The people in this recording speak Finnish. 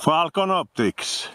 Falcon Optics.